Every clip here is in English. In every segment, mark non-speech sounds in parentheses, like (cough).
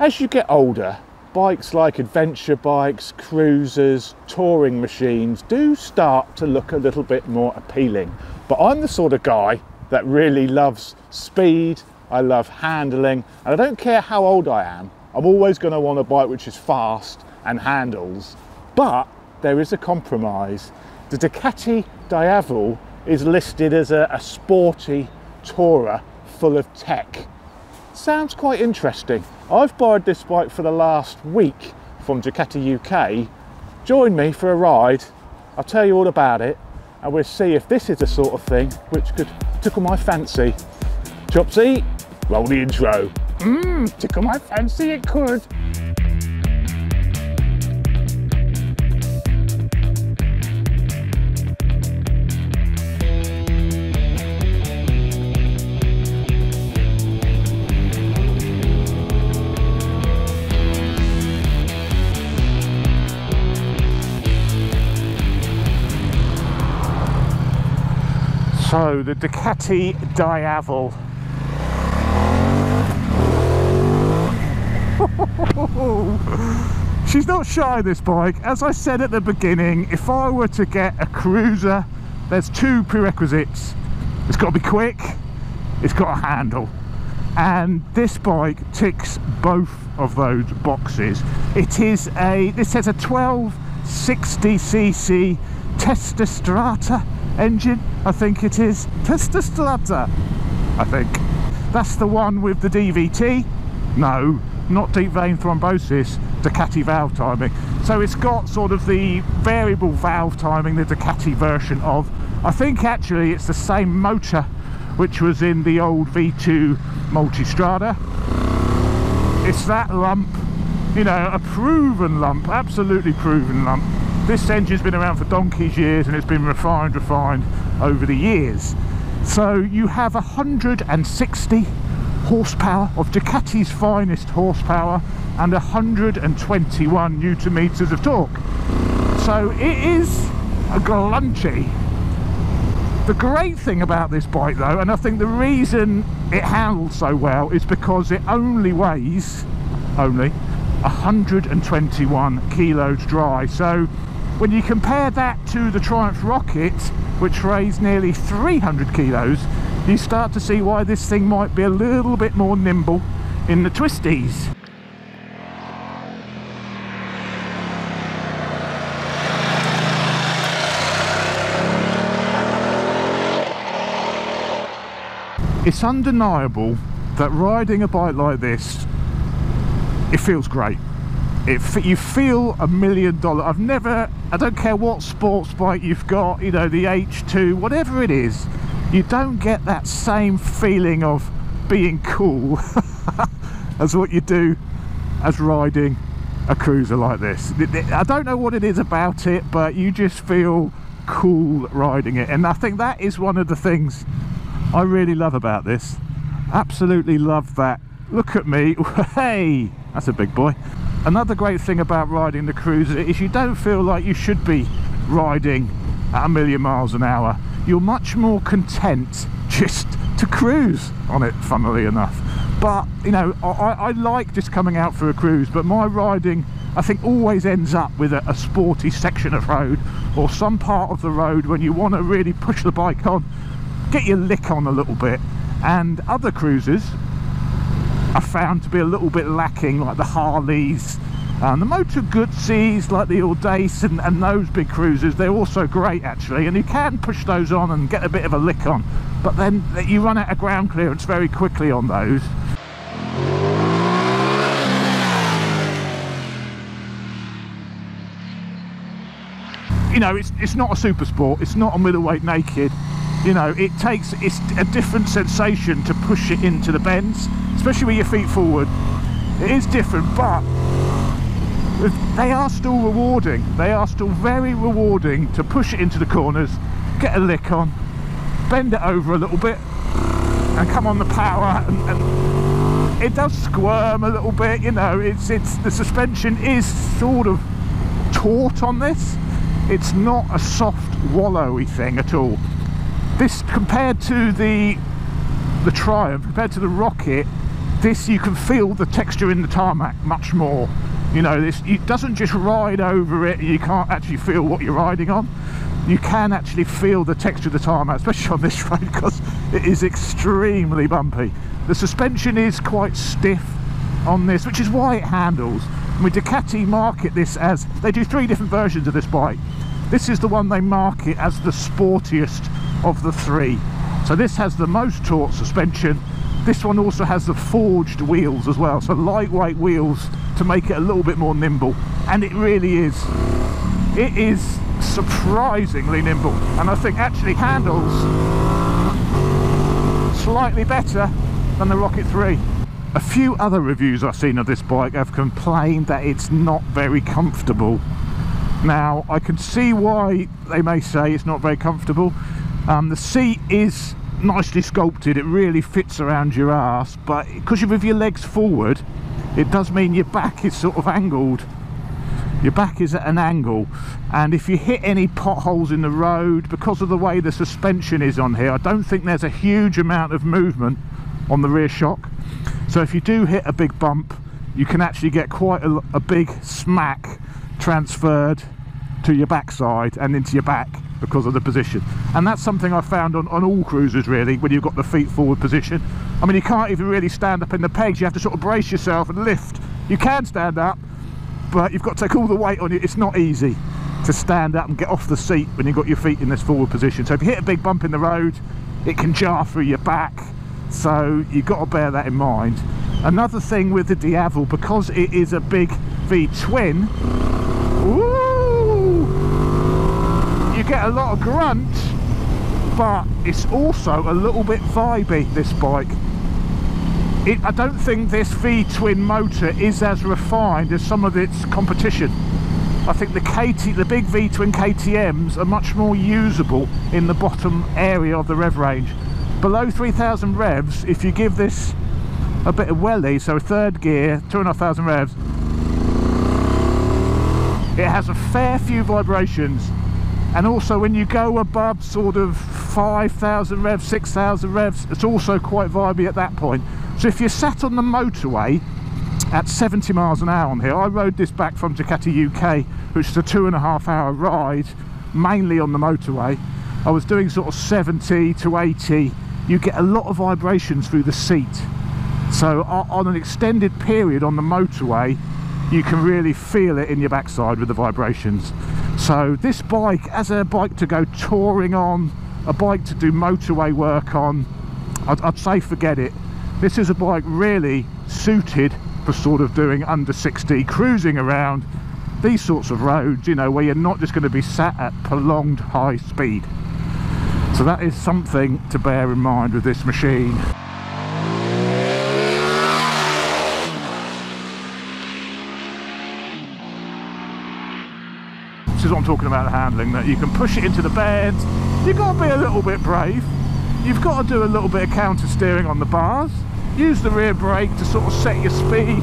As you get older, bikes like adventure bikes, cruisers, touring machines do start to look a little bit more appealing. But I'm the sort of guy that really loves speed, I love handling, and I don't care how old I am, I'm always going to want a bike which is fast and handles. But there is a compromise. The Ducati Diavel is listed as a, a sporty tourer full of tech. Sounds quite interesting. I've borrowed this bike for the last week from Ducati UK. Join me for a ride. I'll tell you all about it and we'll see if this is the sort of thing which could tickle my fancy. Chopsy, roll the intro. Mmm, tickle my fancy it could. So the Ducati Diavel. (laughs) She's not shy this bike. As I said at the beginning, if I were to get a cruiser, there's two prerequisites. It's got to be quick, it's got a handle. And this bike ticks both of those boxes. It is a, this says a 1260cc Testastrada engine, I think it is. Testastrada, I think. That's the one with the DVT. No, not deep vein thrombosis, Ducati valve timing. So it's got sort of the variable valve timing, the Ducati version of, I think actually it's the same motor which was in the old V2 Multistrada. It's that lump, you know, a proven lump, absolutely proven lump. This engine's been around for donkey's years and it's been refined, refined over the years. So you have 160 horsepower of Ducati's finest horsepower and 121 newton meters of torque. So it is a glunchy. The great thing about this bike though, and I think the reason it handles so well is because it only weighs, only, 121 kilos dry. So when you compare that to the Triumph Rocket, which weighs nearly 300 kilos, you start to see why this thing might be a little bit more nimble in the twisties. It's undeniable that riding a bike like this, it feels great it you feel a million dollar i've never i don't care what sports bike you've got you know the h2 whatever it is you don't get that same feeling of being cool (laughs) as what you do as riding a cruiser like this. I don't know what it is about it but you just feel cool riding it. And i think that is one of the things i really love about this. Absolutely love that. Look at me. (laughs) Hey that's a big boy Another great thing about riding the Cruiser is you don't feel like you should be riding at a million miles an hour. You're much more content just to cruise on it, funnily enough. But, you know, I, I like just coming out for a cruise, but my riding, I think, always ends up with a, a sporty section of road or some part of the road when you want to really push the bike on, get your lick on a little bit. And other cruisers, are found to be a little bit lacking like the Harleys. And the Moto Guzzi's like the Audace and, and those big cruisers they're also great actually. And you can push those on and get a bit of a lick on. But then you run out of ground clearance very quickly on those. You know it's it's not a super sport. It's not a middleweight naked. You know it takes it's a different sensation to push it into the bends especially with your feet forward. It is different but they are still rewarding. They are still very rewarding to push it into the corners get a lick on bend it over a little bit and come on the power and, and it does squirm a little bit you know. It's it's the suspension is sort of taut on this. It's not a soft wallowy thing at all. This compared to the the Triumph compared to the Rocket this you can feel the texture in the tarmac much more. You know this it doesn't just ride over it you can't actually feel what you're riding on. You can actually feel the texture of the tarmac especially on this (laughs) road because it is extremely bumpy. The suspension is quite stiff on this which is why it handles. I mean Ducati market this as they do three different versions of this bike. This is the one they market as the sportiest of the three. So this has the most torque suspension this one also has the forged wheels as well so lightweight wheels to make it a little bit more nimble. And it really is it is surprisingly nimble. And I think actually handles slightly better than the Rocket 3 a few other reviews I've seen of this bike have complained that it's not very comfortable. Now I can see why they may say it's not very comfortable. Um, the seat is nicely sculpted it really fits around your ass but because you're with your legs forward it does mean your back is sort of angled. Your back is at an angle and if you hit any potholes in the road because of the way the suspension is on here I don't think there's a huge amount of movement on the rear shock. So if you do hit a big bump you can actually get quite a, a big smack transferred to your backside and into your back because of the position. And that's something I found on, on all cruisers really when you've got the feet forward position. I mean you can't even really stand up in the pegs. You have to sort of brace yourself and lift. You can stand up but you've got to take all the weight on you. it's not easy to stand up and get off the seat when you've got your feet in this forward position. So if you hit a big bump in the road it can jar through your back. So you've got to bear that in mind. Another thing with the Diavel because it is a big V twin you get a lot of grunt but it's also a little bit vibey this bike. It, I don't think this V-twin motor is as refined as some of its competition. I think the KT, the big V-twin KTMs are much more usable in the bottom area of the rev range. Below 3000 revs if you give this a bit of welly so third gear two and a half thousand revs it has a fair few vibrations and also when you go above sort of 5,000 revs, 6,000 revs, it's also quite vibey at that point. So if you're sat on the motorway at 70 miles an hour on here, I rode this back from Ducati UK, which is a two and a half hour ride, mainly on the motorway. I was doing sort of 70 to 80. You get a lot of vibrations through the seat. So on an extended period on the motorway, you can really feel it in your backside with the vibrations so this bike as a bike to go touring on a bike to do motorway work on I'd, I'd, say forget it. This is a bike really suited for sort of doing under 60 cruising around these sorts of roads you know where you're not just going to be sat at prolonged high speed. So that is something to bear in mind with this machine is what I'm talking about handling that you can push it into the bed. You've got to be a little bit brave. You've got to do a little bit of counter steering on the bars. Use the rear brake to sort of set your speed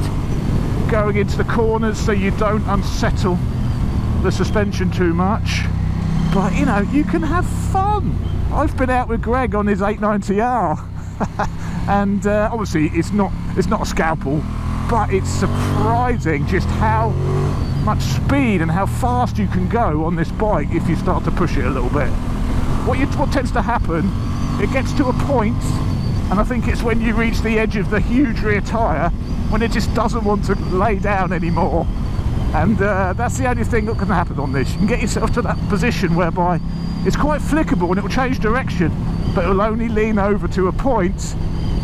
going into the corners so you don't unsettle the suspension too much. But you know you can have fun. I've been out with Greg on his 890R (laughs) and uh, obviously it's not it's not a scalpel but it's surprising just how much speed and how fast you can go on this bike if you start to push it a little bit. What, you, what tends to happen, it gets to a point, and I think it's when you reach the edge of the huge rear tyre, when it just doesn't want to lay down anymore. And uh, that's the only thing that can happen on this. You can get yourself to that position whereby it's quite flickable and it will change direction, but it will only lean over to a point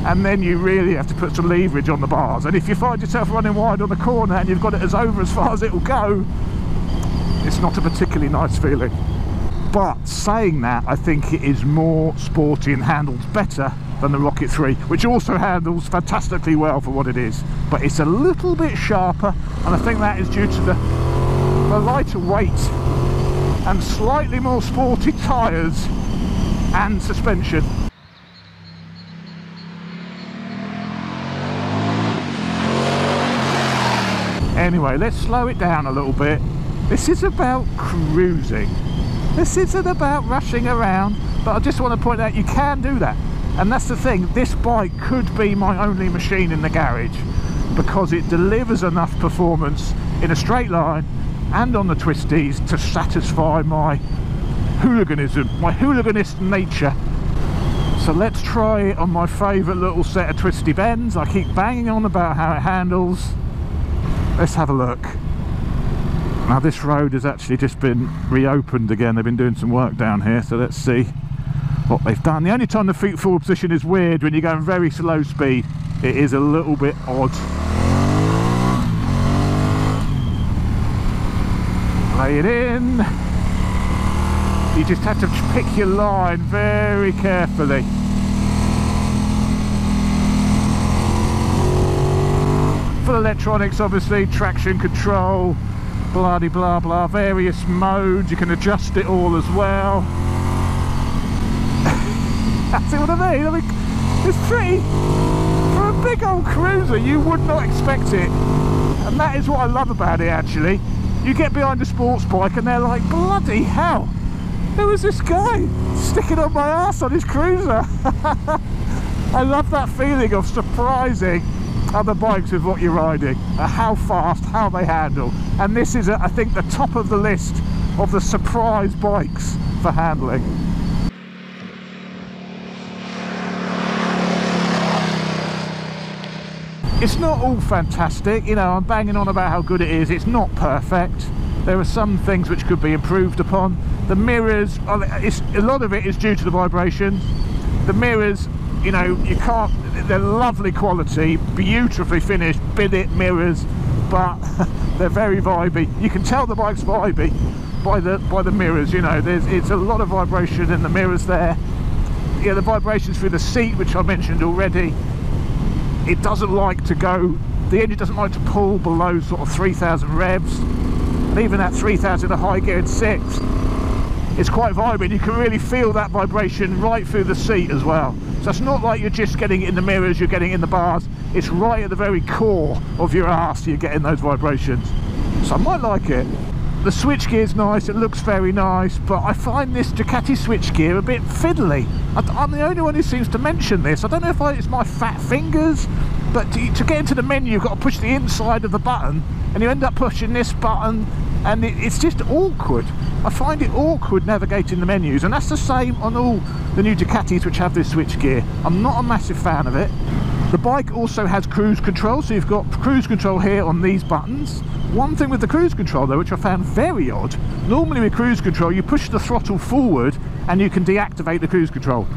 and then you really have to put some leverage on the bars. And if you find yourself running wide on the corner and you've got it as over as far as it will go it's not a particularly nice feeling. But saying that I think it is more sporty and handles better than the Rocket 3 which also handles fantastically well for what it is. But it's a little bit sharper and I think that is due to the, the lighter weight and slightly more sporty tyres and suspension Anyway, let's slow it down a little bit. This is about cruising. This isn't about rushing around, but I just want to point out you can do that. And that's the thing, this bike could be my only machine in the garage because it delivers enough performance in a straight line and on the twisties to satisfy my hooliganism, my hooliganist nature. So let's try it on my favourite little set of twisty bends. I keep banging on about how it handles. Let's have a look. Now this road has actually just been reopened again. They've been doing some work down here, so let's see what they've done. The only time the feet forward position is weird when you're going very slow speed. It is a little bit odd. Lay it in. You just have to pick your line very carefully. Full electronics obviously, traction control, blah de blah blah, various modes, you can adjust it all as well. (laughs) See what I mean? I mean, it's pretty, for a big old cruiser you would not expect it. And that is what I love about it actually. You get behind a sports bike and they're like, bloody hell, who is this guy sticking on my ass on his cruiser? (laughs) I love that feeling of surprising other bikes with what you're riding, how fast, how they handle. And this is, uh, I think, the top of the list of the surprise bikes for handling. It's not all fantastic, you know, I'm banging on about how good it is, it's not perfect. There are some things which could be improved upon. The mirrors, a lot of it is due to the vibration. The mirrors, you know, you can't they're lovely quality, beautifully finished billet mirrors, but (laughs) they're very vibey. You can tell the bike's vibey by the by the mirrors. You know, there's it's a lot of vibration in the mirrors there. Yeah, the vibrations through the seat, which I mentioned already. It doesn't like to go. The engine doesn't like to pull below sort of 3,000 revs, and even at 3,000 a high geared six, it's quite vibrant. You can really feel that vibration right through the seat as well. So it's not like you're just getting it in the mirrors, you're getting in the bars. It's right at the very core of your ass you're getting those vibrations. So I might like it. The switchgear is nice, it looks very nice, but I find this Ducati switchgear a bit fiddly. I'm the only one who seems to mention this. I don't know if it's my fat fingers, but to, to, get into the menu you've got to push the inside of the button and you end up pushing this button and it, it's just awkward. I find it awkward navigating the menus and that's the same on all the new Ducatis which have this switch gear. I'm not a massive fan of it. The bike also has cruise control, so you've got cruise control here on these buttons. One thing with the cruise control though, which I found very odd, normally with cruise control you push the throttle forward and you can deactivate the cruise control.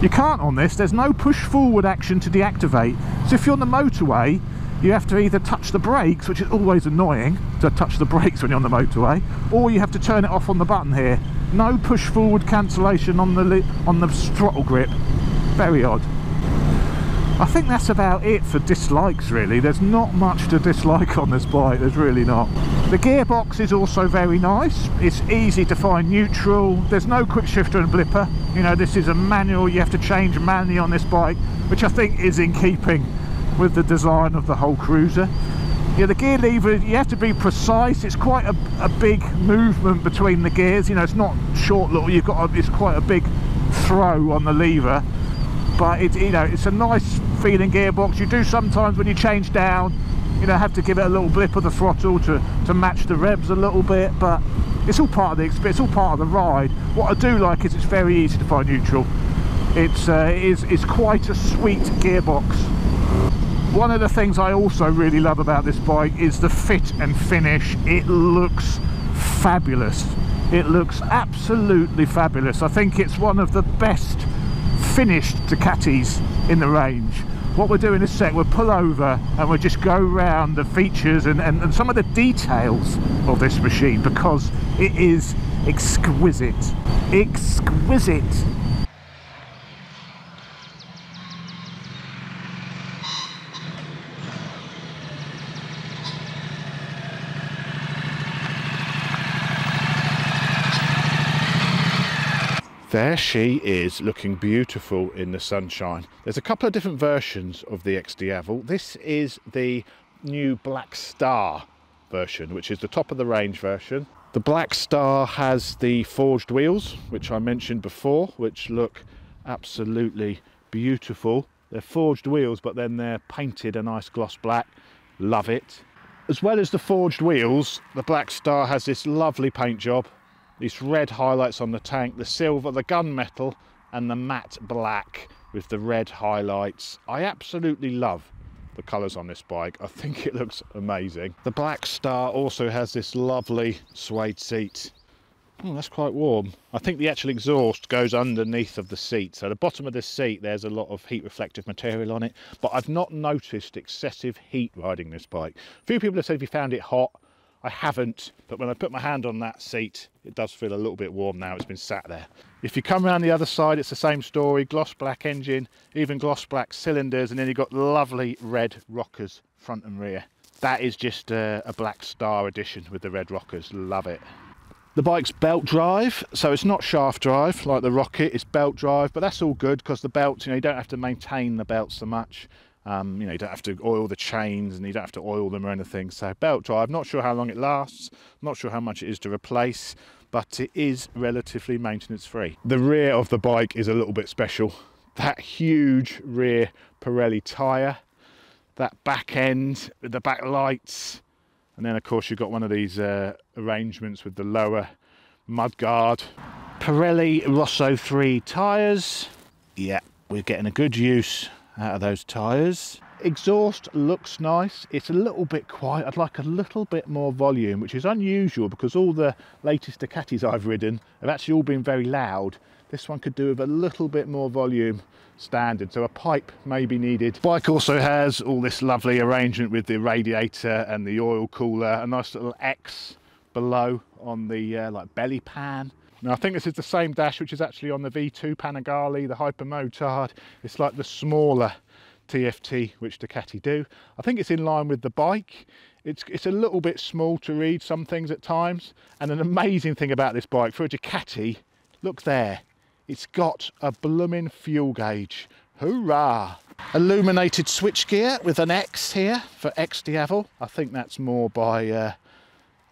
You can't on this, there's no push forward action to deactivate. So if you're on the motorway, you have to either touch the brakes, which is always annoying to touch the (laughs) brakes when you're on the motorway, or you have to turn it off on the button here. No push forward cancellation on the on the throttle grip. Very odd. I think that's about it for dislikes really. There's not much to dislike on this bike, there's really not. The gearbox is also very nice. It's easy to find neutral. There's no quick shifter and blipper. You know, this is a manual, you have to change manually on this bike, which I think is in keeping with the design of the whole cruiser. Yeah, the gear lever, you have to be precise. It's quite a, a big movement between the gears. You know, it's not short little, you've got, a, it's quite a big throw on the lever. But it, you know, it's a nice feeling gearbox. You do sometimes when you change down, you know, have to give it a little blip of the throttle to, to match the revs a little bit. But it's all part of the experience, it's all part of the ride. What I do like is it's very easy to find neutral. It's, uh, it is, it's quite a sweet gearbox one of the things I also really love about this bike is the fit and finish. It looks fabulous. It looks absolutely fabulous. I think it's one of the best finished Ducatis in the range. What we'll do in a sec, we'll pull over and we'll just go around the features and, and, and some of the details of this machine because it is exquisite. Exquisite. There she is looking beautiful in the sunshine. There's a couple of different versions of the XD. This is the new Black Star version, which is the top of the range version. The Black Star has the forged wheels, which I mentioned before, which look absolutely beautiful. They're forged wheels, but then they're painted a nice gloss black. Love it. As well as the forged wheels, the Black Star has this lovely paint job. These red highlights on the tank, the silver, the gunmetal, and the matte black with the red highlights. I absolutely love the colours on this bike. I think it looks amazing. The Black Star also has this lovely suede seat Oh, that's quite warm. I think the actual exhaust goes underneath of the seat. So the bottom of this seat, there's a lot of heat reflective material on it, but I've not noticed excessive heat riding this bike. A few people have said if you found it hot, I haven't, but when I put my hand on that seat, it does feel a little bit warm now. It's been sat there. If you come around the other side, it's the same story. Gloss black engine, even gloss black cylinders, and then you've got lovely red rockers front and rear. That is just a, a Black Star edition with the red rockers. Love it. The bike's belt drive, so it's not shaft drive like the Rocket, it's belt drive, but that's all good because the belt, you know, you don't have to maintain the belt so much. Um, you know, you don't have to oil the chains and you don't have to oil them or anything. So belt drive, not sure how long it lasts, not sure how much it is to replace, but it is relatively maintenance free. The rear of the bike is a little bit special. That huge rear Pirelli tyre, that back end, the back lights, and then of course you've got one of these uh, arrangements with the lower mudguard. Pirelli Rosso 3 tyres. Yeah, we're getting a good use out of those tyres. Exhaust looks nice. It's a little bit quiet. I'd like a little bit more volume, which is unusual because all the latest Ducatis I've ridden have actually all been very loud. This one could do with a little bit more volume standard, so a pipe may be needed. Bike also has all this lovely arrangement with the radiator and the oil cooler, a nice little X below on the uh, like belly pan. Now I think this is the same dash which is actually on the V2 Panigale, the Hypermotard. It's like the smaller TFT which Ducati do. I think it's in line with the bike. It's, it's a little bit small to read some things at times. And an amazing thing about this bike for a Ducati, look there, it's got a blooming fuel gauge. Hoorah! Illuminated switchgear with an X here for X Diavel. I think that's more by uh,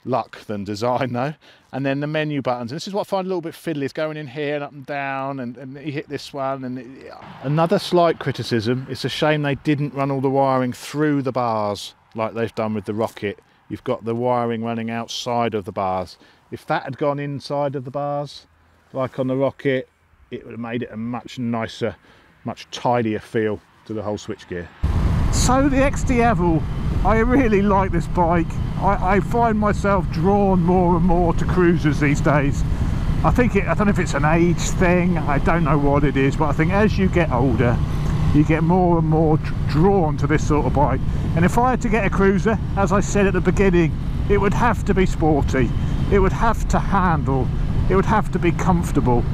luck than design though. And then the menu buttons. And this is what I find a little bit fiddly. It's going in here and up and down and, and you hit this one. And it, Another slight criticism. It's a shame they didn't run all the wiring through the bars like they've done with the Rocket. You've got the wiring running outside of the bars. If that had gone inside of the bars, like on the Rocket, it would have made it a much nicer, much tidier feel to the whole switchgear. So the XDiavel, I really like this bike. I, I, find myself drawn more and more to cruisers these days. I think it, I don't know if it's an age thing, I don't know what it is, but I think as you get older, you get more and more drawn to this sort of bike. And if I had to get a cruiser, as I said at the beginning, it would have to be sporty. It would have to handle. It would have to be comfortable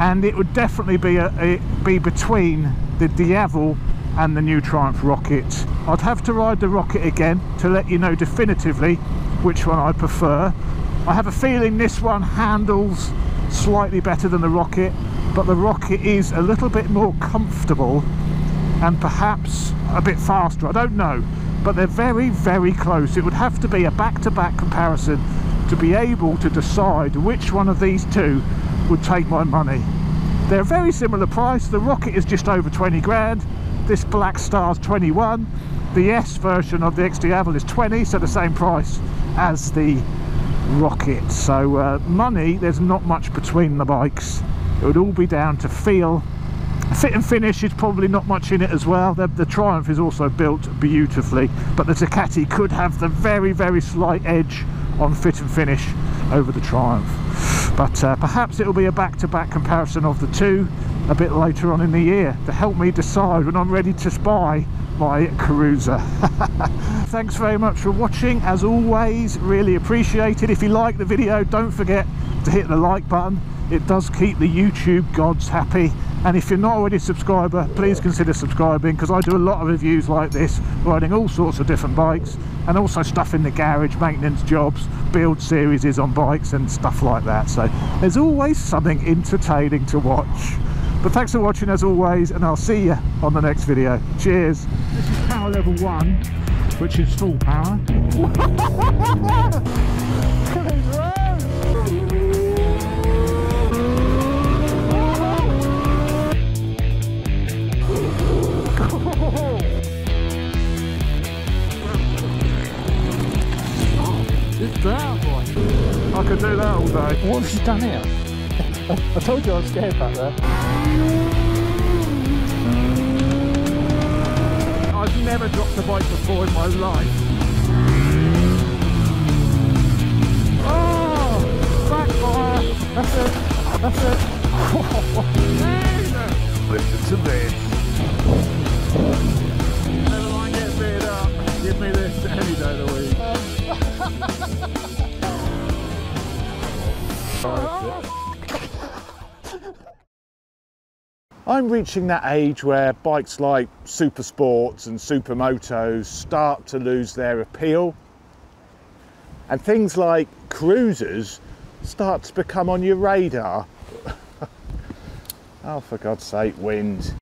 and it would definitely be a, a be between the Diavel and the new Triumph Rocket. I'd have to ride the Rocket again to let you know definitively which one I prefer. I have a feeling this one handles slightly better than the Rocket, but the Rocket is a little bit more comfortable and perhaps a bit faster. I don't know, but they're very, very close. It would have to be a back-to-back -back comparison to be able to decide which one of these two would take my money. They're very similar price. The Rocket is just over 20 grand. This Black Star's 21. The S version of the XD XDiavel is 20, so the same price as the Rocket. So uh, money, there's not much between the bikes. It would all be down to feel. Fit and finish is probably not much in it as well. The, the Triumph is also built beautifully, but the Ducati could have the very, very slight edge on fit and finish over the Triumph but uh, perhaps it'll be a back-to-back -back comparison of the two a bit later on in the year to help me decide when I'm ready to buy my cruiser. (laughs) Thanks very much for watching. As always really appreciate it. If you like the video don't forget to hit the like button. It does keep the youtube gods happy. And if you're not already a subscriber please consider subscribing because I do a lot of reviews like this riding all sorts of different bikes and also stuff in the garage maintenance jobs build series on bikes and stuff like that. So there's always something entertaining to watch but thanks for watching as always, and I'll see you on the next video. Cheers. This is power level one, which is full power. It's down, boy. I could do that all day. What have you done here? (laughs) I told you I was scared back there. I've never dropped a bike before in my life. I'm reaching that age where bikes like super sports and supermotos start to lose their appeal and things like cruisers start to become on your radar. (laughs) oh, for God's sake, wind.